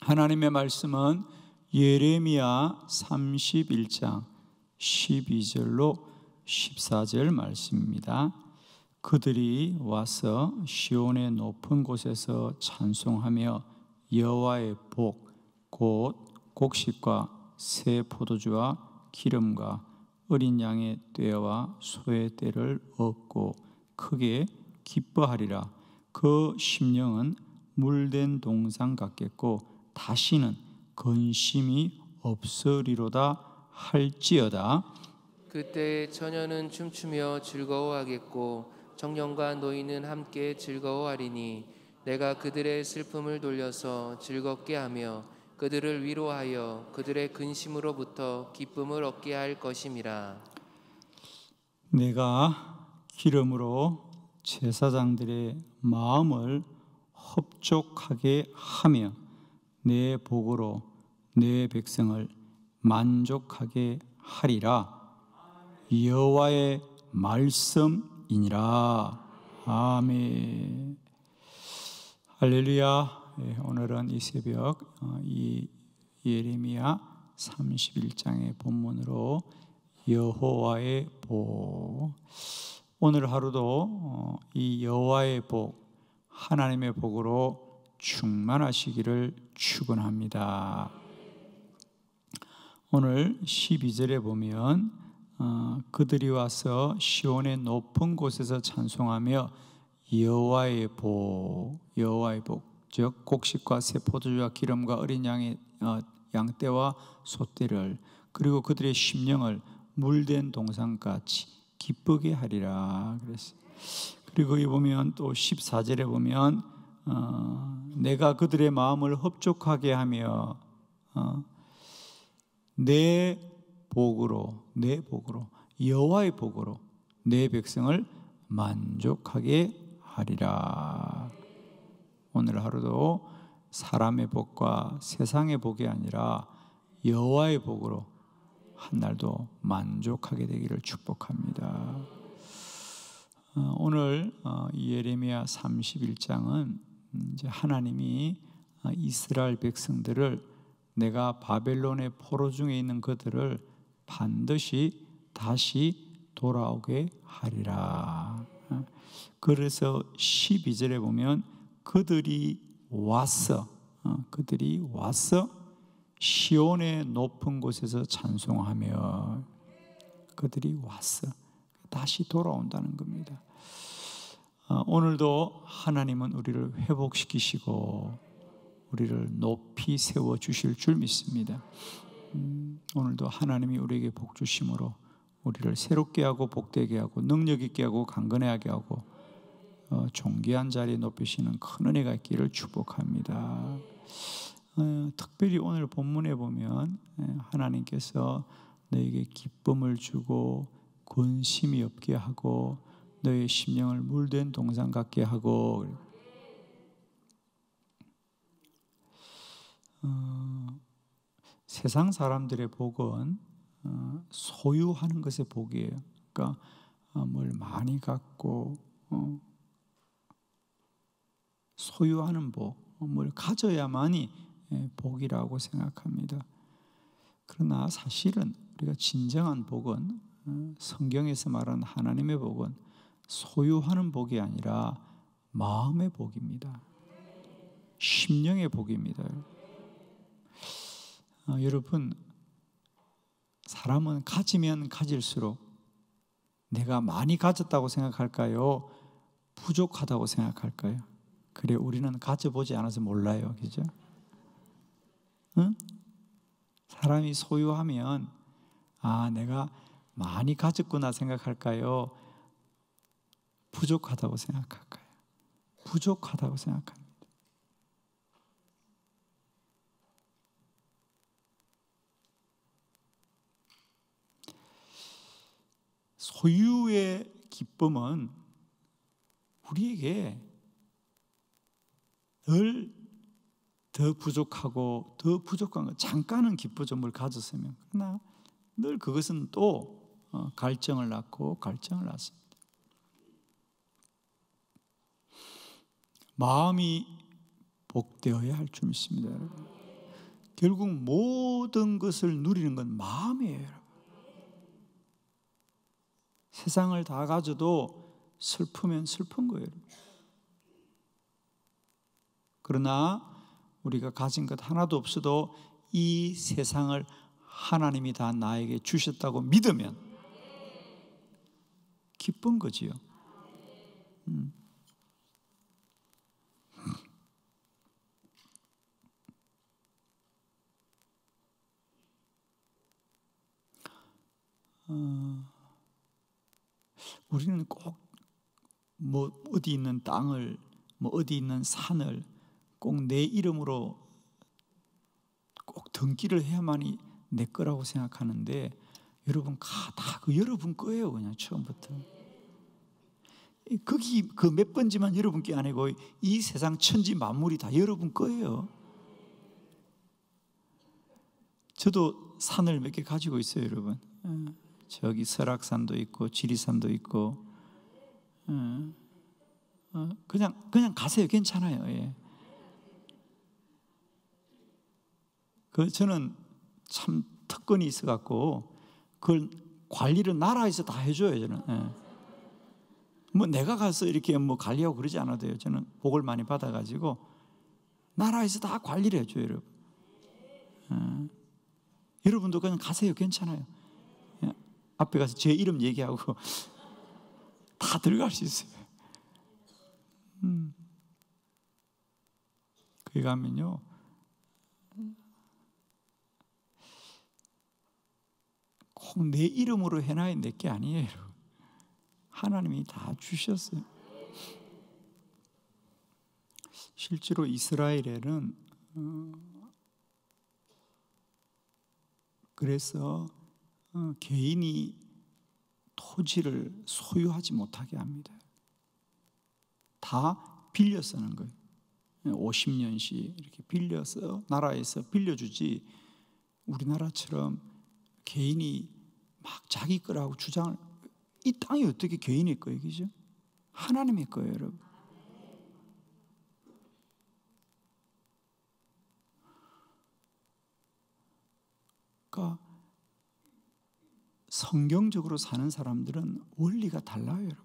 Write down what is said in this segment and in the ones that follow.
하나님의 말씀은 예레미야 31장 12절로 14절 말씀입니다. 그들이 와서 시온의 높은 곳에서 찬송하며 여호와의 복 곧 곡식과 새 포도주와 기름과 어린 양의 떼와 소의 떼를 얻고 크게 기뻐하리라 그 심령은 물된 동상 같겠고 다시는 근심이 없으리로다 할지어다. 그때 처녀는 춤추며 즐거워하겠고 청년과 노인은 함께 즐거워하리니 내가 그들의 슬픔을 돌려서 즐겁게 하며 그들을 위로하여 그들의 근심으로부터 기쁨을 얻게 할 것임이라. 내가 기름으로 제사장들의 마음을 흡족하게 하며 내 복으로 내 백성을 만족하게 하리라. 여호와의 말씀이니라. 아멘. 할렐루야. 예, 오늘은 이 새벽 어, 이 예레미야 31장의 본문으로 여호와의 복. 오늘 하루도 어, 이 여호와의 복 하나님의 복으로 충만하시기를 축원합니다. 오늘 12절에 보면 어, 그들이 와서 시온의 높은 곳에서 찬송하며 여호와의 복, 여호와의 복, 즉 곡식과 새 포도주와 기름과 어린 양의 어, 양떼와 소떼를 그리고 그들의 심령을 물된 동상같이 기쁘게 하리라 그랬어요. 그리고 이 보면 또 14절에 보면 어, 내가 그들의 마음을 흡족하게 하며 어, 내 복으로 내 복으로 여호와의 복으로 내 백성을 만족하게 하리라. 오늘 하루도 사람의 복과 세상의 복이 아니라 여호와의 복으로 한 날도 만족하게 되기를 축복합니다. 어, 오늘 어, 예레미야 31장은 이제 하나님이 어, 이스라엘 백성들을 내가 바벨론의 포로 중에 있는 그들을 반드시 다시 돌아오게 하리라. 그래서 12절에 보면 그들이 왔어. 그들이 왔어. 시온의 높은 곳에서 찬송하며 그들이 왔어. 다시 돌아온다는 겁니다. 오늘도 하나님은 우리를 회복시키시고 우리를 높이 세워 주실 줄 믿습니다. 음, 오늘도 하나님이 우리에게 복 주심으로 우리를 새롭게 하고 복되게 하고 능력 있게 하고 강건하게 하고 어, 존귀한 자리에 높이시는 큰 은혜가 있기를 축복합니다. 어, 특별히 오늘 본문에 보면 예, 하나님께서 너에게 기쁨을 주고 근심이 없게 하고 너의 심령을 물된 동상 같게 하고 어, 세상 사람들의 복은 어, 소유하는 것의 복이에요. 그러니까 어, 뭘 많이 갖고 어, 소유하는 복, 어, 뭘 가져야만이 예, 복이라고 생각합니다. 그러나 사실은 우리가 진정한 복은 어, 성경에서 말하는 하나님의 복은 소유하는 복이 아니라 마음의 복입니다. 심령의 복입니다. 어, 여러분, 사람은 가지면 가질수록 내가 많이 가졌다고 생각할까요? 부족하다고 생각할까요? 그래, 우리는 가져보지 않아서 몰라요. 그죠? 응? 사람이 소유하면, 아, 내가 많이 가졌구나 생각할까요? 부족하다고 생각할까요? 부족하다고 생각합니다. 소유의 기쁨은 우리에게 늘 더 부족하고 더 부족한 것 잠깐은 기쁨을 가졌으면 그러나 늘 그것은 또 어, 갈증을 낳고 갈증을 낳습니다. 마음이 복되어야 할 줄 믿습니다. 결국 모든 것을 누리는 건 마음이에요. 세상을 다 가져도 슬프면 슬픈 거예요. 그러나 우리가 가진 것 하나도 없어도 이 세상을 하나님이 다 나에게 주셨다고 믿으면 기쁜 거지요. 음. 어, 우리는 꼭 뭐 어디 있는 땅을 뭐 어디 있는 산을 꼭 내 이름으로 꼭 등기를 해야만이 내 거라고 생각하는데 여러분 다그 여러분 거예요 그냥 처음부터. 거기 그 몇 번지만 여러분 게 아니고 이 세상 천지 만물이 다 여러분 거예요. 저도 산을 몇 개 가지고 있어요 여러분. 예. 저기 설악산도 있고 지리산도 있고 예. 어, 그냥 그냥 가세요 괜찮아요 예. 그 저는 참 특권이 있어 갖고 그걸 관리를 나라에서 다 해줘요 저는. 예. 뭐 내가 가서 이렇게 뭐 관리하고 그러지 않아도 돼요. 저는 복을 많이 받아가지고 나라에서 다 관리를 해줘요, 여러분. 예. 여러분도 그냥 가세요, 괜찮아요. 예. 앞에 가서 제 이름 얘기하고 다 들어갈 수 있어요. 음. 거기 가면요. 꼭 내 이름으로 해놔야 내게 아니에요. 하나님이 다 주셨어요. 실제로 이스라엘에는 어, 그래서 어, 개인이 토지를 소유하지 못하게 합니다. 다 빌려 쓰는 거예요. 50년씩 이렇게 빌려서 나라에서 빌려주지 우리나라처럼 개인이 막 자기 거라고 주장을 이 땅이 어떻게 개인의 거예요, 그죠? 하나님의 거예요, 여러분. 그러니까 성경적으로 사는 사람들은 원리가 달라요, 여러분.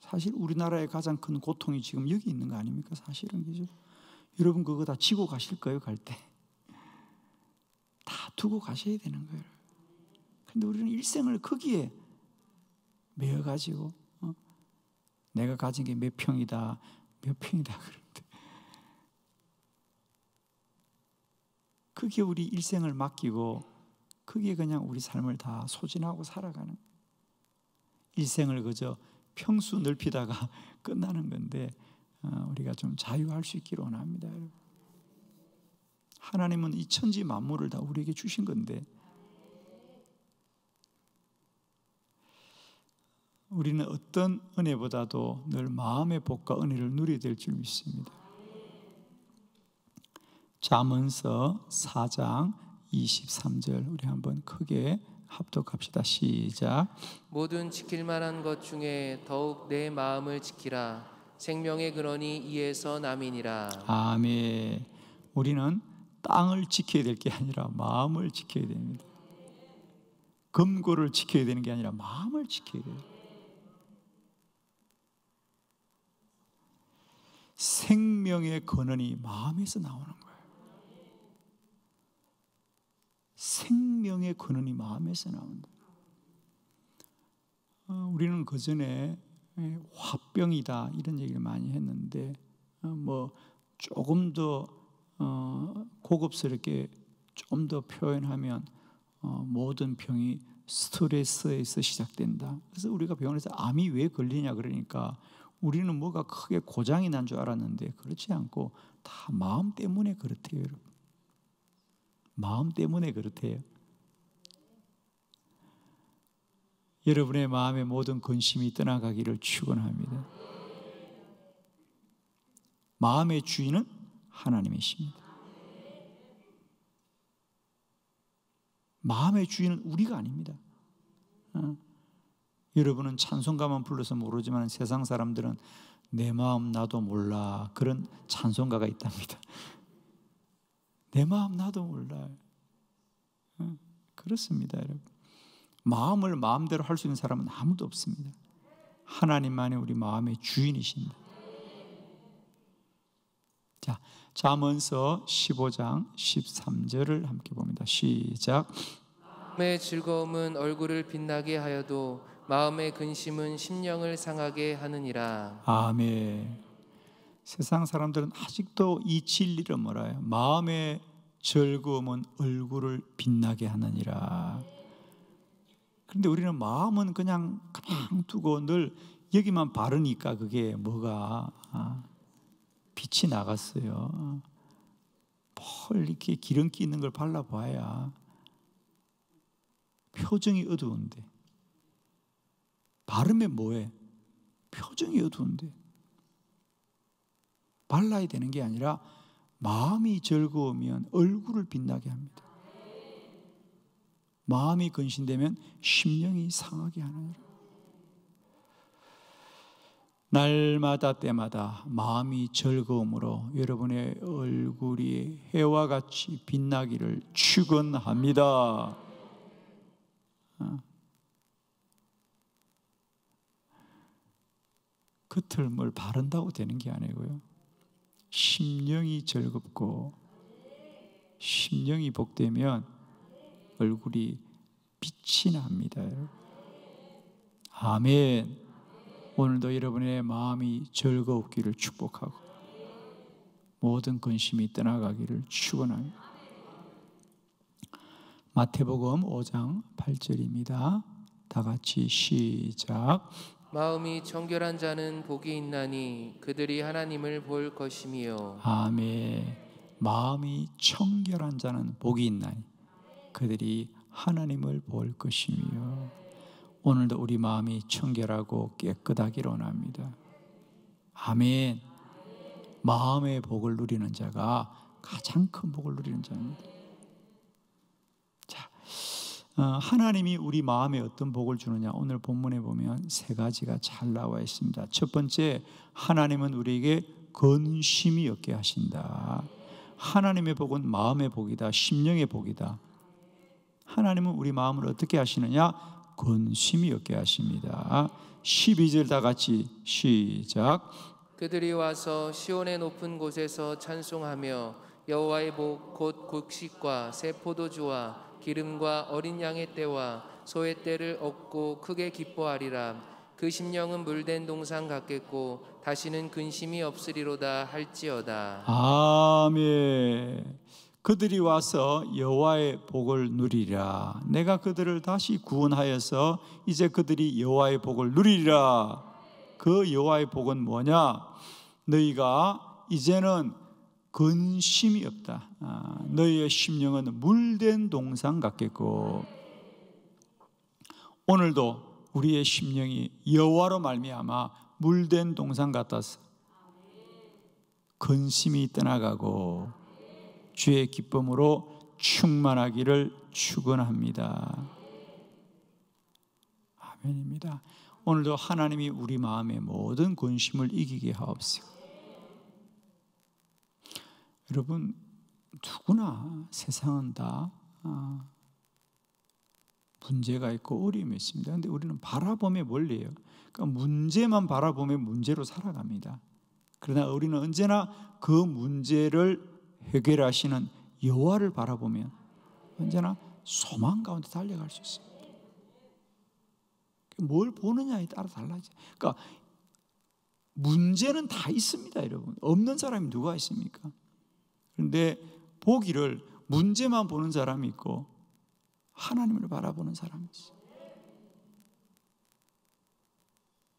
사실 우리나라의 가장 큰 고통이 지금 여기 있는 거 아닙니까? 사실은 그죠? 여러분 그거 다 지고 가실 거예요, 갈 때. 다 두고 가셔야 되는 거예요. 근데 우리는 일생을 거기에 매여 가지고 어? 내가 가진 게 몇 평이다, 몇 평이다 그런데 그게 우리 일생을 맡기고 그게 그냥 우리 삶을 다 소진하고 살아가는 일생을 그저 평수 넓히다가 끝나는 건데 어, 우리가 좀 자유할 수 있기를 원합니다. 하나님은 이 천지 만물을 다 우리에게 주신 건데 우리는 어떤 은혜보다도 늘 마음의 복과 은혜를 누리게 될 줄 믿습니다. 잠언서 4장 23절 우리 한번 크게 합독합시다. 시작. 모든 지킬 만한 것 중에 더욱 내 마음을 지키라. 생명의 근원이 이에서 남이니라. 아멘. 우리는 땅을 지켜야 될 게 아니라 마음을 지켜야 됩니다. 금고를 지켜야 되는 게 아니라 마음을 지켜야 돼요. 생명의 근원이 마음에서 나오는 거예요. 생명의 근원이 마음에서 나온다. 어, 우리는 그 전에 화병이다 이런 얘기를 많이 했는데 어, 뭐 조금 더 어, 고급스럽게 좀 더 표현하면 어, 모든 병이 스트레스에서 시작된다. 그래서 우리가 병원에서 암이 왜 걸리냐 그러니까 우리는 뭐가 크게 고장이 난 줄 알았는데 그렇지 않고 다 마음 때문에 그렇대요, 여러분. 마음 때문에 그렇대요. 여러분의 마음의 모든 근심이 떠나가기를 축원합니다. 마음의 주인은 하나님이십니다. 마음의 주인은 우리가 아닙니다. 어. 여러분은 찬송가만 불러서 모르지만 세상 사람들은 내 마음 나도 몰라 그런 찬송가가 있답니다. 내 마음 나도 몰라요. 그렇습니다, 여러분. 마음을 마음대로 할 수 있는 사람은 아무도 없습니다. 하나님만이 우리 마음의 주인이십니다. 자, 잠언서 15장 13절을 함께 봅니다. 시작. 마음의 즐거움은 얼굴을 빛나게 하여도 마음의 근심은 심령을 상하게 하느니라. 아멘. 세상 사람들은 아직도 이 진리를 몰라요. 마음의 즐거움은 얼굴을 빛나게 하느니라. 그런데 우리는 마음은 그냥 그냥 두고 늘 여기만 바르니까 그게 뭐가 아, 빛이 나갔어요. 펄 이렇게 기름기 있는 걸 발라봐야 표정이 어두운데 바르면 뭐해? 표정이 어두운데 발라야 되는 게 아니라 마음이 즐거우면 얼굴을 빛나게 합니다. 마음이 근신되면 심령이 상하게 하느니라. 날마다 때마다 마음이 즐거움으로 여러분의 얼굴이 해와 같이 빛나기를 축원합니다. 겉을 뭘 바른다고 되는 게 아니고요. 심령이 즐겁고 심령이 복되면 얼굴이 빛이 납니다. 아멘. 오늘도 여러분의 마음이 즐거웠기를 축복하고 모든 근심이 떠나가기를 축원합니다. 마태복음 5장 8절입니다. 다 같이 시작. 마음이 정결한 자는 복이 있나니 그들이 하나님을 볼 것이미요. 아멘. 마음이 청결한 자는 복이 있나니 그들이 하나님을 볼 것이며 오늘도 우리 마음이 청결하고 깨끗하기를 원합니다. 아멘. 마음의 복을 누리는 자가 가장 큰 복을 누리는 자입니다. 자, 어, 하나님이 우리 마음에 어떤 복을 주느냐 오늘 본문에 보면 세 가지가 잘 나와 있습니다. 첫 번째, 하나님은 우리에게 근심이 없게 하신다. 하나님의 복은 마음의 복이다, 심령의 복이다. 하나님은 우리 마음을 어떻게 하시느냐? 근심이 없게 하십니다. 12절 다 같이 시작. 그들이 와서 시온의 높은 곳에서 찬송하며 여호와의 복 곧 곡식과 새 포도주와 기름과 어린 양의 때와 소의 때를 얻고 크게 기뻐하리라. 그 심령은 물된 동상 같겠고 다시는 근심이 없으리로다 할지어다. 아멘. 그들이 와서 여호와의 복을 누리라. 내가 그들을 다시 구원하여서 이제 그들이 여호와의 복을 누리리라. 그 여호와의 복은 뭐냐? 너희가 이제는 근심이 없다. 아, 너희의 심령은 물된 동상 같겠고 오늘도 우리의 심령이 여호와로 말미암아 물된 동상 같아서 근심이 떠나가고 주의 기쁨으로 충만하기를 축원합니다. 아멘입니다. 오늘도 하나님이 우리 마음의 모든 근심을 이기게 하옵시고. 여러분 누구나 세상은 다 아, 문제가 있고 어려움이 있습니다. 근데 우리는 바라보며 멀리해요. 그러니까 문제만 바라보며 문제로 살아갑니다. 그러나 우리는 언제나 그 문제를 해결하시는 여호와를 바라보면 언제나 소망 가운데 달려갈 수 있습니다. 뭘 보느냐에 따라 달라져. 그러니까 문제는 다 있습니다, 여러분. 없는 사람이 누가 있습니까? 그런데 보기를 문제만 보는 사람이 있고 하나님을 바라보는 사람이 있어요.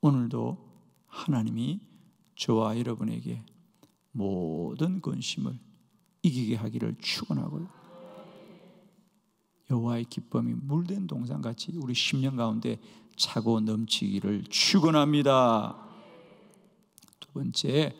오늘도 하나님이 저와 여러분에게 모든 근심을 이기게 하기를 축원하고요. 여호와의 기쁨이 물된 동산같이 우리 심령 가운데 차고 넘치기를 축원합니다. 두 번째,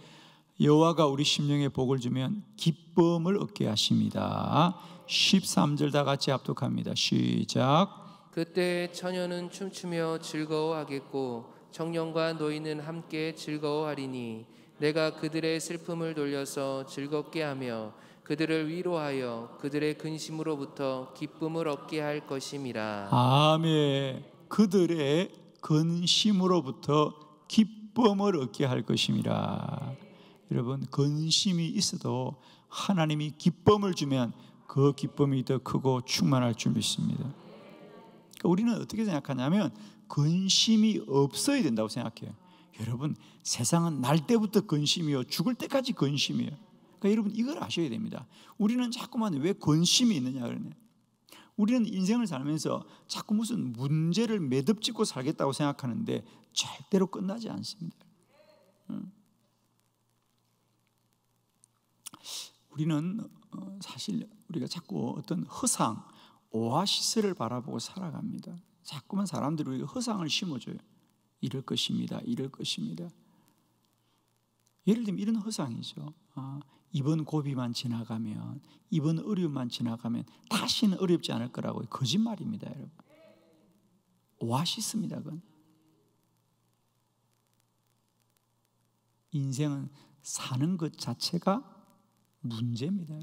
여호와가 우리 심령에 복을 주면 기쁨을 얻게 하십니다. 13절 다 같이 합독합니다. 시작. 그때 처녀는 춤추며 즐거워하겠고 청년과 노인은 함께 즐거워하리니 내가 그들의 슬픔을 돌려서 즐겁게 하며 그들을 위로하여 그들의 근심으로부터 기쁨을 얻게 할 것임이라. 아멘. 그들의 근심으로부터 기쁨을 얻게 할 것임이라. 여러분, 근심이 있어도 하나님이 기쁨을 주면 그 기쁨이 더 크고 충만할 줄 믿습니다. 그러니까 우리는 어떻게 생각하냐면 근심이 없어야 된다고 생각해요. 여러분, 세상은 날 때부터 근심이요. 죽을 때까지 근심이에요. 그러니까 여러분 이걸 아셔야 됩니다. 우리는 자꾸만 왜 근심이 있느냐 그러네. 우리는 인생을 살면서 자꾸 무슨 문제를 매듭짓고 살겠다고 생각하는데 절대로 끝나지 않습니다. 우리는 어, 사실 우리가 자꾸 어떤 허상, 오아시스를 바라보고 살아갑니다. 자꾸만 사람들이 허상을 심어줘요. 이럴 것입니다. 이럴 것입니다. 예를 들면 이런 허상이죠. 아, 이번 고비만 지나가면, 이번 어려움만 지나가면 다시는 어렵지 않을 거라고 거짓말입니다, 여러분. 오아시스입니다, 그건. 인생은 사는 것 자체가 문제입니다.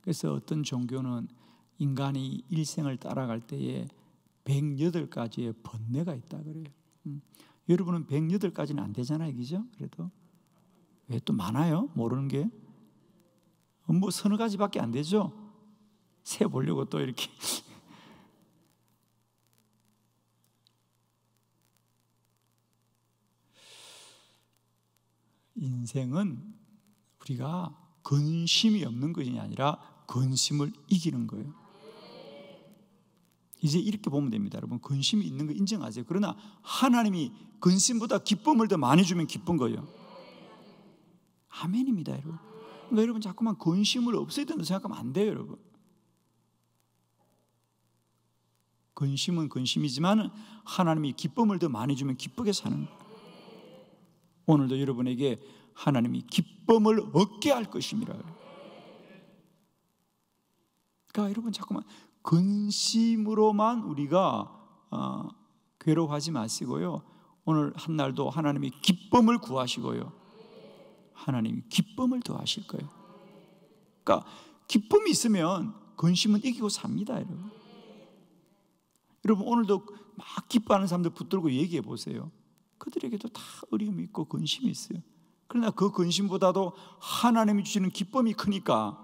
그래서 어떤 종교는 인간이 일생을 따라갈 때에 108가지의 번뇌가 있다 그래요. 음. 여러분은 108가지는 안 되잖아요. 그죠? 그래도. 왜 또 많아요? 모르는 게. 뭐 서너 가지밖에 안 되죠? 세 보려고 또 이렇게. 인생은 우리가 근심이 없는 것이 아니라 근심을 이기는 거예요. 이제 이렇게 보면 됩니다. 여러분, 근심이 있는 거 인정하세요. 그러나 하나님이 근심보다 기쁨을 더 많이 주면 기쁜 거예요. 아멘입니다, 여러분. 그러니까 여러분 자꾸만 근심을 없애야 된다고 생각하면 안 돼요, 여러분. 근심은 근심이지만 하나님이 기쁨을 더 많이 주면 기쁘게 사는 거예요. 오늘도 여러분에게 하나님이 기쁨을 얻게 할 것입니다. 그러니까 여러분 자꾸만 근심으로만 우리가 어, 괴로워하지 마시고요. 오늘 한 날도 하나님이 기쁨을 구하시고요. 하나님이 기쁨을 더하실 거예요. 그러니까 기쁨이 있으면 근심은 이기고 삽니다, 여러분. 여러분 오늘도 막 기뻐하는 사람들 붙들고 얘기해 보세요. 그들에게도 다 어려움이 있고 근심이 있어요. 그러나 그 근심보다도 하나님이 주시는 기쁨이 크니까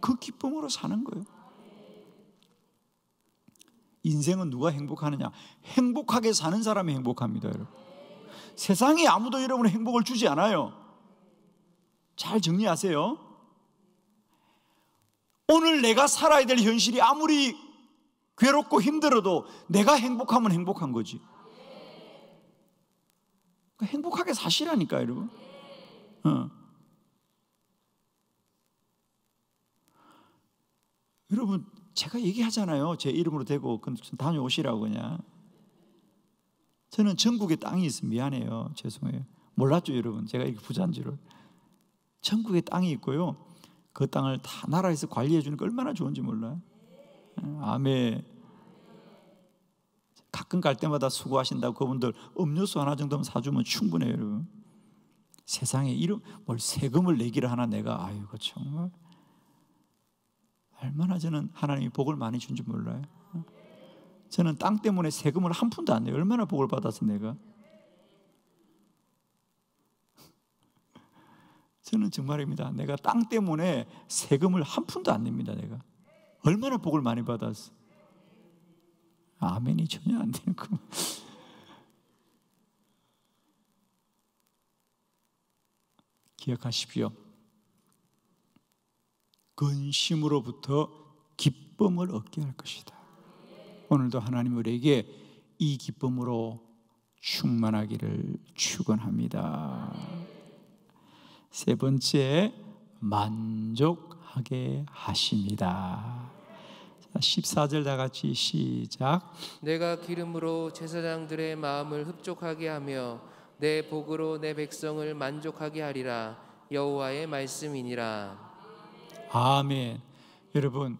그 기쁨으로 사는 거예요. 인생은 누가 행복하느냐? 행복하게 사는 사람이 행복합니다, 여러분. 세상에 아무도 여러분의 행복을 주지 않아요. 잘 정리하세요. 오늘 내가 살아야 될 현실이 아무리 괴롭고 힘들어도 내가 행복하면 행복한 거지. 그러니까 행복하게 사시라니까, 여러분. 어. 여러분, 제가 얘기하잖아요. 제 이름으로 대고 다녀오시라고 그냥. 저는 전국에 땅이 있으면 미안해요. 죄송해요. 몰랐죠, 여러분. 제가 이렇게 부자인 줄을. 전국에 땅이 있고요. 그 땅을 다 나라에서 관리해 주는 게 얼마나 좋은지 몰라요. 아멘. 가끔 갈 때마다 수고하신다고 그분들 음료수 하나 정도면 사주면 충분해요, 여러분. 세상에 이름 뭘 세금을 내기를 하나 내가 아이고 정말 얼마나 저는 하나님이 복을 많이 준줄 몰라요. 저는 땅 때문에 세금을 한 푼도 안 내요. 얼마나 복을 받아서 내가. 저는 정말입니다. 내가 땅 때문에 세금을 한 푼도 안 냅니다. 내가. 얼마나 복을 많이 받았어. 아멘이 전혀 안 되는 거. 기억하십시오. 근심으로부터 기쁨을 얻게 할 것이다. 오늘도 하나님 우리에게 이 기쁨으로 충만하기를 축원합니다. 세 번째 만족하게 하십니다. 14절 다 같이 시작. 내가 기름으로 제사장들의 마음을 흡족하게 하며 내 복으로 내 백성을 만족하게 하리라 여호와의 말씀이니라. 아멘. 여러분,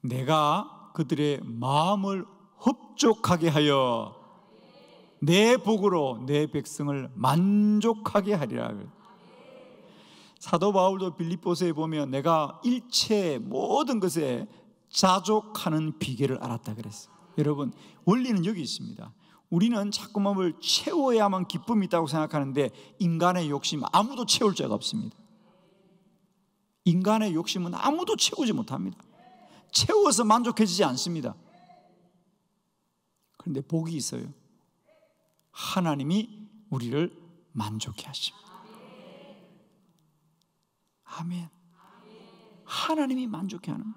내가 그들의 마음을 흡족하게 하여 내 복으로 내 백성을 만족하게 하리라. 사도 바울도 빌립보서에 보면 내가 일체 모든 것에 자족하는 비결을 알았다 그랬어요. 여러분, 원리는 여기 있습니다. 우리는 자꾸만 뭘 채워야만 기쁨이 있다고 생각하는데 인간의 욕심 아무도 채울 자가 없습니다. 인간의 욕심은 아무도 채우지 못합니다. 채워서 만족해지지 않습니다. 그런데 복이 있어요. 하나님이 우리를 만족해 하십니다. 아멘. 하나님이 만족해 하는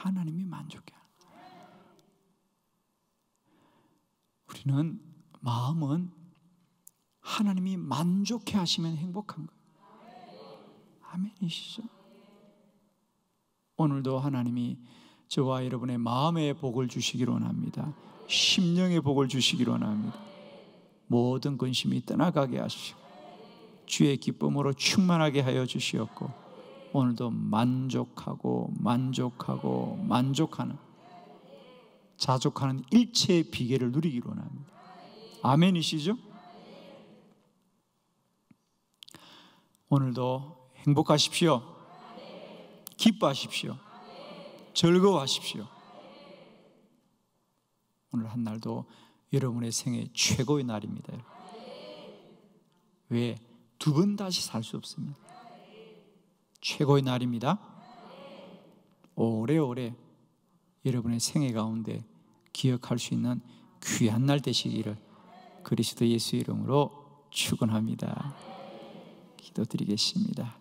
하나님이 만족해 우리는 마음은 하나님이 만족해 하시면 행복한 거예요. 아멘이시죠? 오늘도 하나님이 저와 여러분의 마음의 복을 주시기로 원합니다. 심령의 복을 주시기로 원합니다. 모든 근심이 떠나가게 하시고 주의 기쁨으로 충만하게 하여 주시었고 오늘도 만족하고 만족하고 만족하는 자족하는 일체의 비결을 누리기로 원합니다. 아멘이시죠? 오늘도 행복하십시오. 기뻐하십시오. 즐거워하십시오. 오늘 한 날도 여러분의 생애 최고의 날입니다. 왜? 두 번 다시 살 수 없습니다. 최고의 날입니다. 오래오래 여러분의 생애 가운데 기억할 수 있는 귀한 날 되시기를 그리스도 예수 이름으로 축원합니다. 기도드리겠습니다.